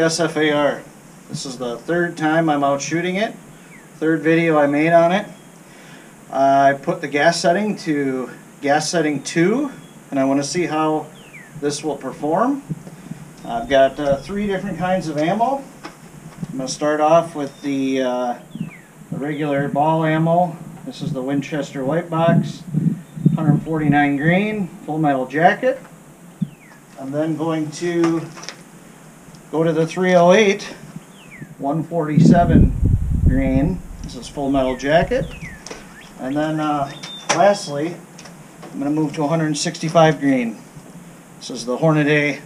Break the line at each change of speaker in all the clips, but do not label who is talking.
SFAR. This is the third time I'm out shooting it, third video I made on it. I put the gas setting to gas setting 2 and I want to see how this will perform. I've got uh, three different kinds of ammo. I'm going to start off with the, uh, regular ball ammo. This is the Winchester White Box, 149 grain, full metal jacket. I'm then going to go to the 308, 147 grain. This is full metal jacket. And then uh, lastly, I'm going to move to 165 grain. This is the Hornady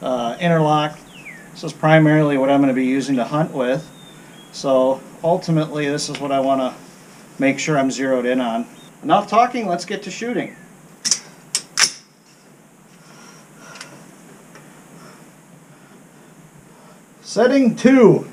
uh, interlock. This is primarily what I'm going to be using to hunt with. So ultimately this is what I want to make sure I'm zeroed in on. Enough talking, let's get to shooting. Setting two.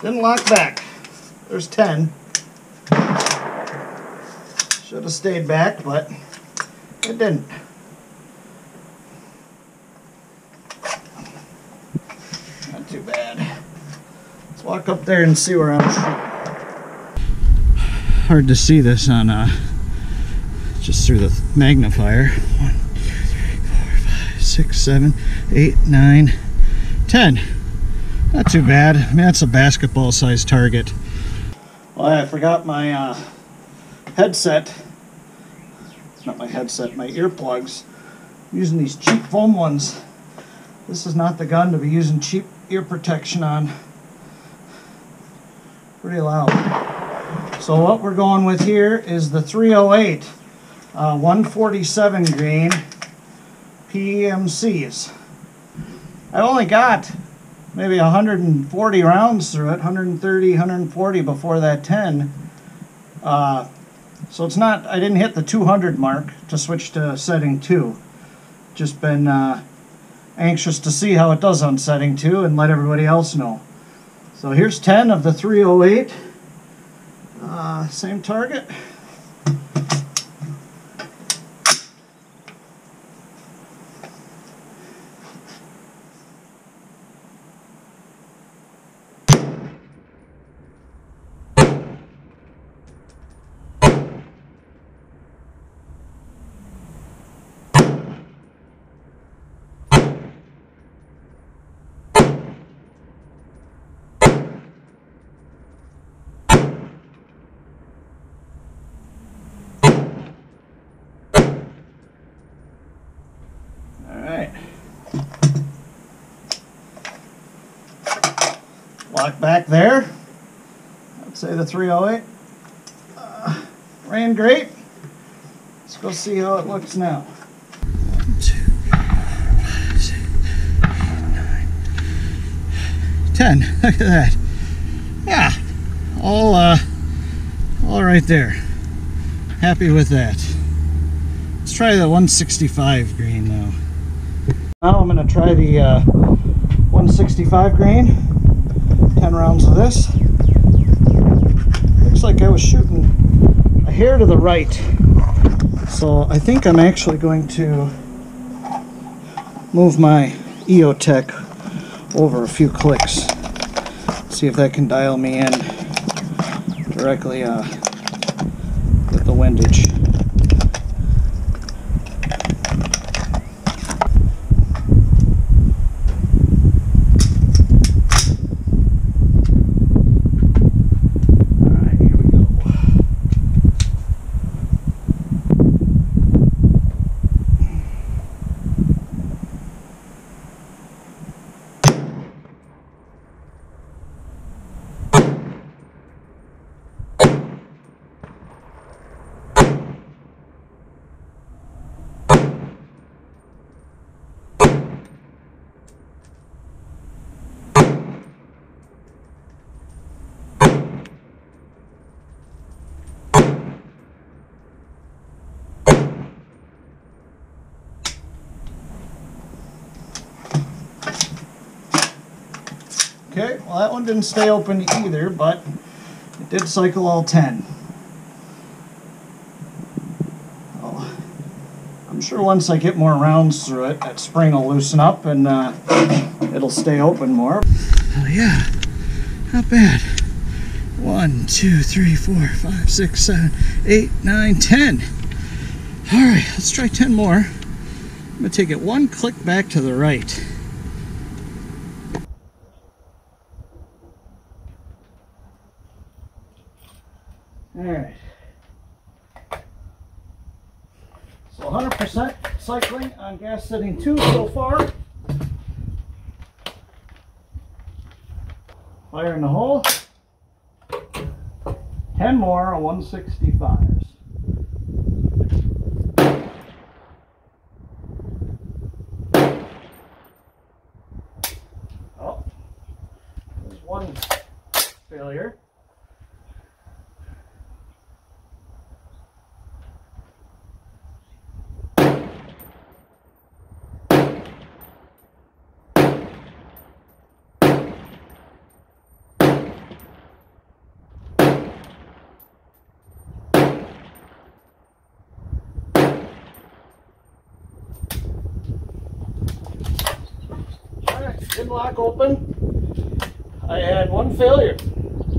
Didn't lock back. There's 10. Should have stayed back, but it didn't. Not too bad. Let's walk up there and see where I'm. Hard to see this on uh, just through the magnifier. One, two, three, four, five, six, seven, eight, nine, ten. Not too bad. I mean, that's a basketball sized target. Well, I forgot my uh, headset. Not my headset, my earplugs. I'm using these cheap foam ones. This is not the gun to be using cheap ear protection on. Pretty loud. So what we're going with here is the 308 uh, 147 grain PMCs. I only got maybe 140 rounds through it, 130, 140 before that 10. Uh, so it's not, I didn't hit the 200 mark to switch to setting 2. Just been uh, anxious to see how it does on setting 2 and let everybody else know. So here's 10 of the 308. Uh, same target. Alright. Lock back there. I'd say the 308 uh, ran great. Let's go see how it looks now. One, two, five, six, nine, ten. Look at that. Yeah, all uh, all right there. Happy with that. Let's try the 165 grain though. Now I'm going to try the uh, 165 grain. 10 rounds of this. Looks like I was shooting a hair to the right. So I think I'm actually going to move my EOTech over a few clicks. See if that can dial me in directly uh, with the windage. Okay, well that one didn't stay open either, but it did cycle all 10. Oh, I'm sure once I get more rounds through it, that spring will loosen up and uh, it'll stay open more. Oh yeah, not bad. One, two, three, four, five, six, seven, eight, nine, ten. All right, let's try 10 more. I'm gonna take it one click back to the right. All right. So 100% cycling on gas setting two so far. Fire in the hole. 10 more on 165s. Oh, there's one failure. Alright, didn't lock open. I had one failure.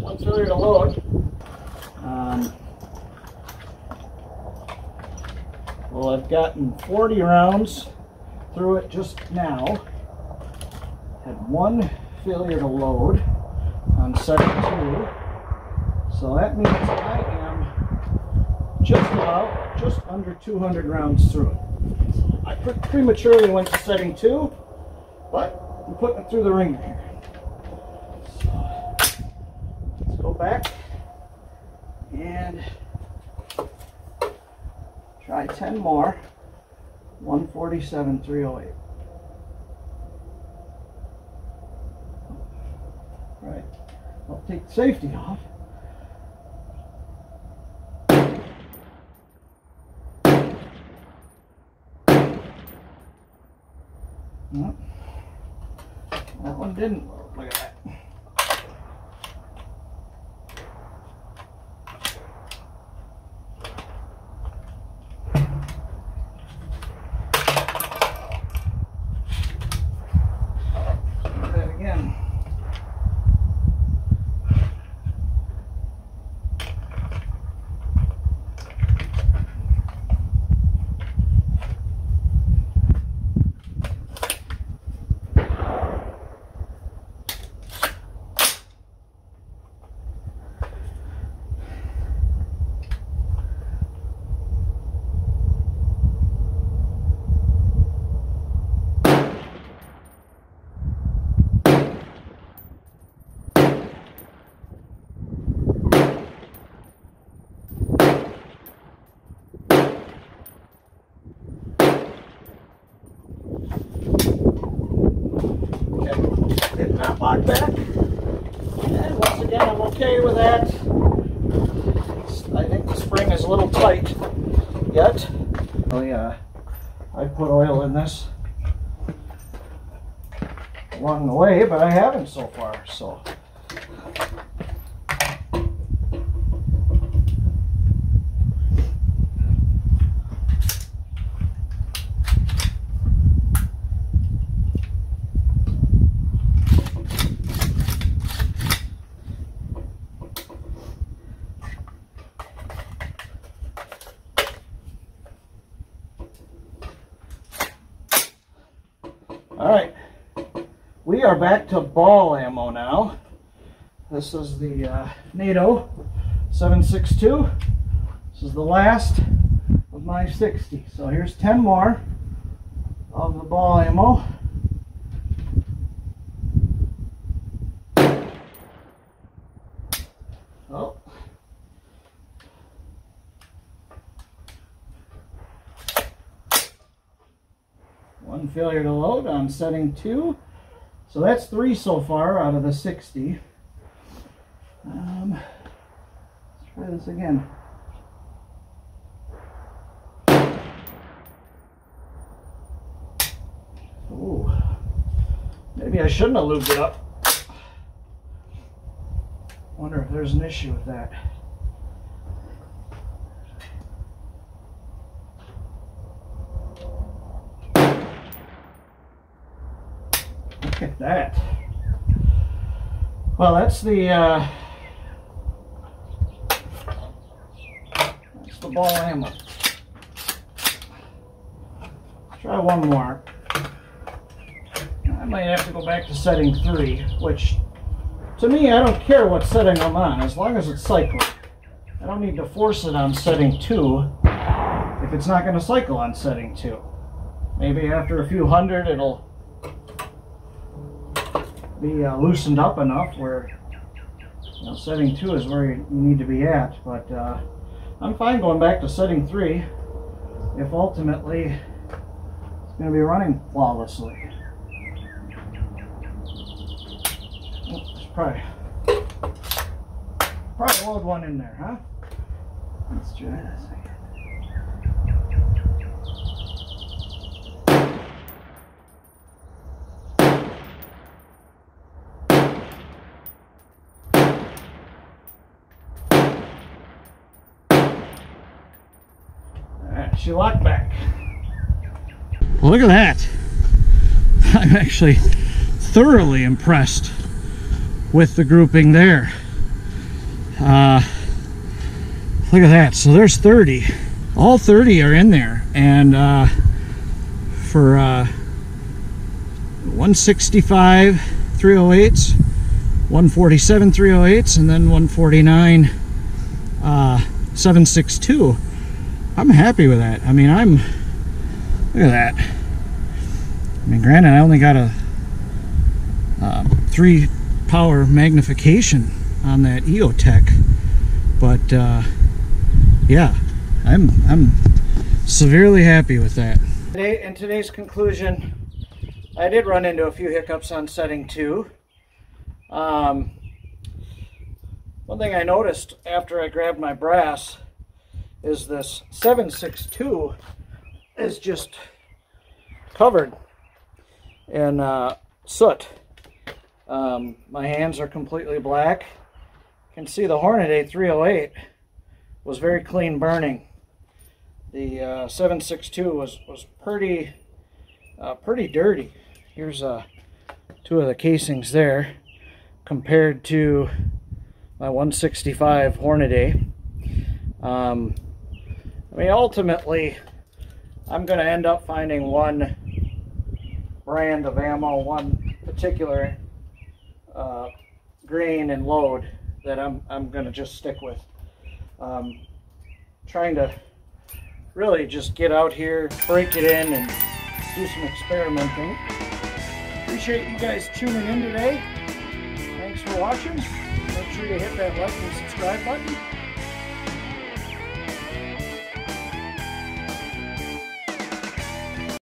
One failure to load. Um, well, I've gotten 40 rounds through it just now. Had one failure to load on setting two. So that means I am just about, just under 200 rounds through it. I pre- prematurely went to setting two, but I'm putting it through the wringer here. So, let's go back and try 10 more. 147, 308. Right. I'll take the safety off. Nope. Didn't. Look at that. Try that again. Okay. Did not back. And once again, I'm okay with that. I think the spring is a little tight yet. Oh yeah, I put oil in this along the way, but I haven't so far, so. All right, we are back to ball ammo now. This is the uh, NATO 762. This is the last of my 60. So here's 10 more of the ball ammo. Oh. One failure to load on setting two. So that's three so far out of the 60. Um, let's try this again. Ooh. Maybe I shouldn't have lubed it up. Wonder if there's an issue with that. Look at that. Well, that's the uh, that's the ball ammo. Try one more. I might have to go back to setting three, which to me, I don't care what setting I'm on, as long as it's cycling. I don't need to force it on setting two if it's not going to cycle on setting two. Maybe after a few hundred, it'll be uh, loosened up enough where you know, setting two is where you need to be at. But uh, I'm fine going back to setting three if ultimately it's going to be running flawlessly. Probably, probably load one in there, huh? Let's try this again. Alright, she locked back. Look at that. I'm actually thoroughly impressed with the grouping there. Uh, look at that. So there's 30. All 30 are in there. And uh, for uh, 165 308s, 147 308s, and then 149 uh, 762. I'm happy with that. I mean, I'm. Look at that. I mean, granted, I only got a uh, three power magnification on that EOTech, but uh, yeah, I'm I'm severely happy with that. Today, in today's conclusion, I did run into a few hiccups on setting two. Um, one thing I noticed after I grabbed my brass is this 762 is just covered in uh, soot. Um, my hands are completely black. You can see the Hornady 308 was very clean burning. The uh, 762 was, was pretty, uh, pretty dirty. Here's uh, two of the casings there compared to my 165 Hornady. Um, I mean, ultimately, I'm going to end up finding one brand of ammo, one particular uh, grain and load that I'm, I'm going to just stick with. Um, trying to really just get out here, break it in, and do some experimenting. Appreciate you guys tuning in today. Thanks for watching. Make sure you hit that like and subscribe button.